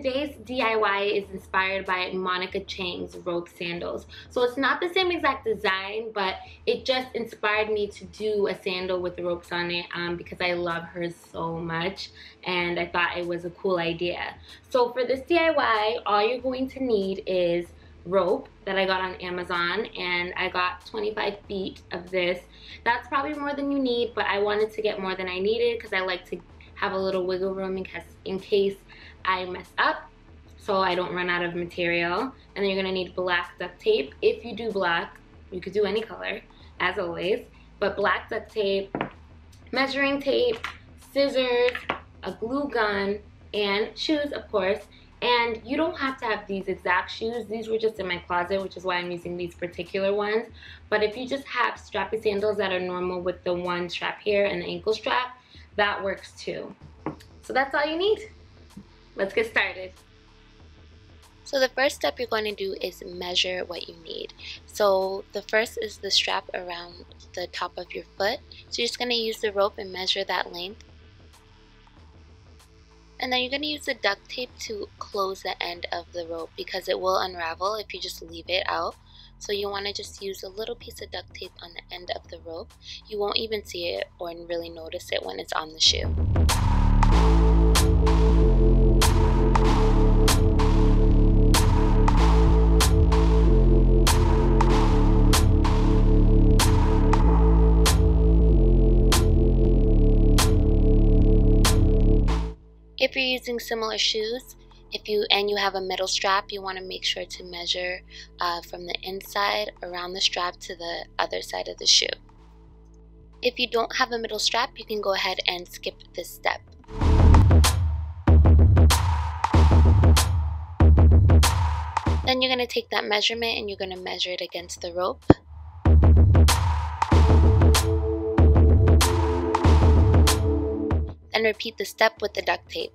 today's DIY is inspired by Monika Chiang's rope sandals. So it's not the same exact design, but it just inspired me to do a sandal with the ropes on it um, because I love hers so much and I thought it was a cool idea. So for this DIY, all you're going to need is rope that I got on Amazon and I got 25 feet of this. That's probably more than you need, but I wanted to get more than I needed because I like to have a little wiggle room in case, in case I mess up so I don't run out of material. And then you're gonna need black duct tape. If you do black, you could do any color, as always. But black duct tape, measuring tape, scissors, a glue gun, and shoes, of course. And you don't have to have these exact shoes. These were just in my closet, which is why I'm using these particular ones. But if you just have strappy sandals that are normal with the one strap here and the ankle strap, that works too. So that's all you need. Let's get started. So the first step you're going to do is measure what you need. So the first is the strap around the top of your foot. So you're just going to use the rope and measure that length. And then you're going to use the duct tape to close the end of the rope because it will unravel if you just leave it out. So you want to just use a little piece of duct tape on the end of the rope. You won't even see it or really notice it when it's on the shoe. If you're using similar shoes, if you and you have a middle strap, you want to make sure to measure uh, from the inside around the strap to the other side of the shoe. If you don't have a middle strap, you can go ahead and skip this step. Then you're going to take that measurement and you're going to measure it against the rope. Then repeat the step with the duct tape.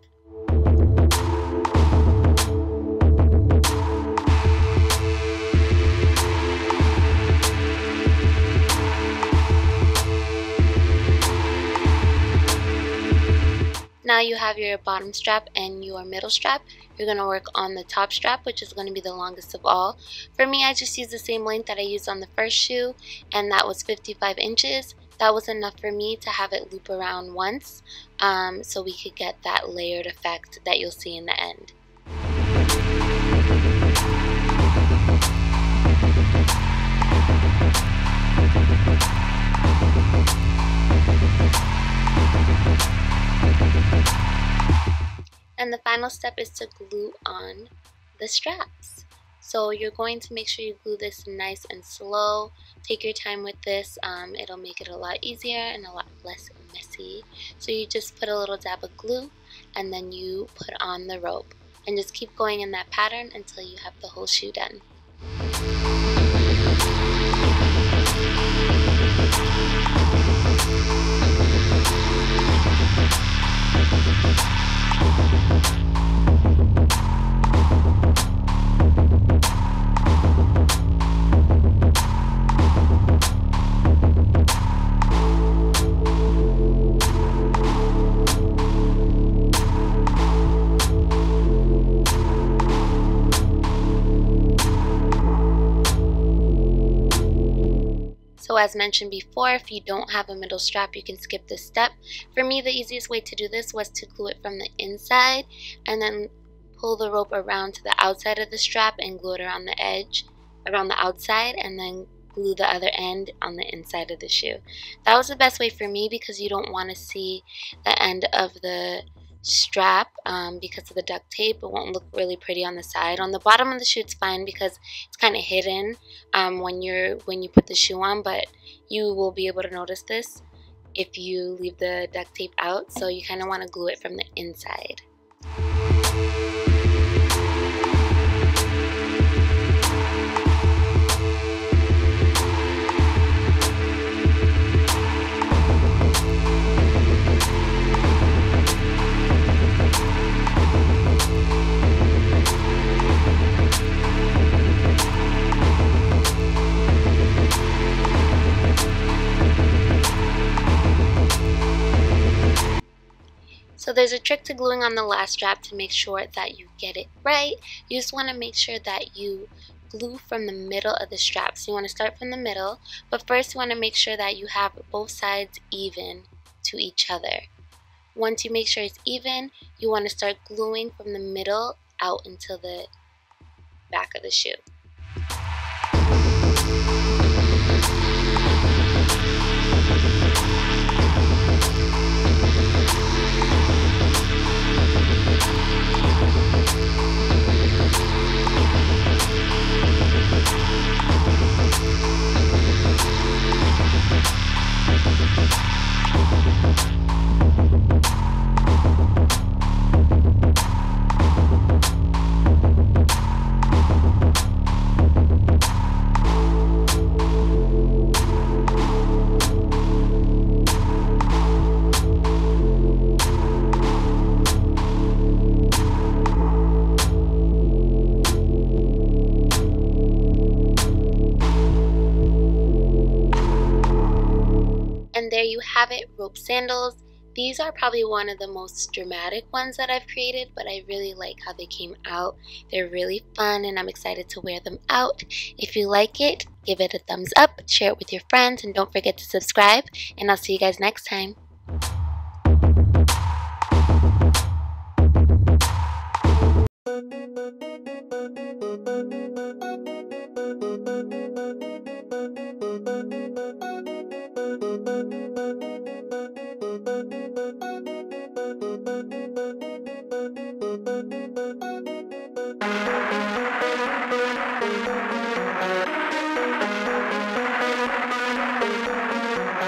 Now you have your bottom strap and your middle strap. You're going to work on the top strap, which is going to be the longest of all. For me, I just used the same length that I used on the first shoe, and that was 55 inches. That was enough for me to have it loop around once, um, so we could get that layered effect that you'll see in the end. And the final step is to glue on the straps. So you're going to make sure you glue this nice and slow. Take your time with this. Um, it'll make it a lot easier and a lot less messy. So you just put a little dab of glue and then you put on the rope. And just keep going in that pattern until you have the whole shoe done. So as mentioned before, if you don't have a middle strap, you can skip this step. For me, the easiest way to do this was to glue it from the inside and then pull the rope around to the outside of the strap and glue it around the edge, around the outside, and then glue the other end on the inside of the shoe. That was the best way for me because you don't want to see the end of the strap um, because of the duct tape. It won't look really pretty on the side. On the bottom of the shoe, it's fine because it's kind of hidden um, when you're when you put the shoe on, but you will be able to notice this if you leave the duct tape out. So you kind of want to glue it from the inside. So there's a trick to gluing on the last strap to make sure that you get it right. You just want to make sure that you glue from the middle of the strap. So you want to start from the middle, but first you want to make sure that you have both sides even to each other. Once you make sure it's even, you want to start gluing from the middle out into the back of the shoe. It, rope sandals. These are probably one of the most dramatic ones that I've created, but I really like how they came out. They're really fun and I'm excited to wear them out. If you like it, give it a thumbs up, share it with your friends, and don't forget to subscribe. And I'll see you guys next time.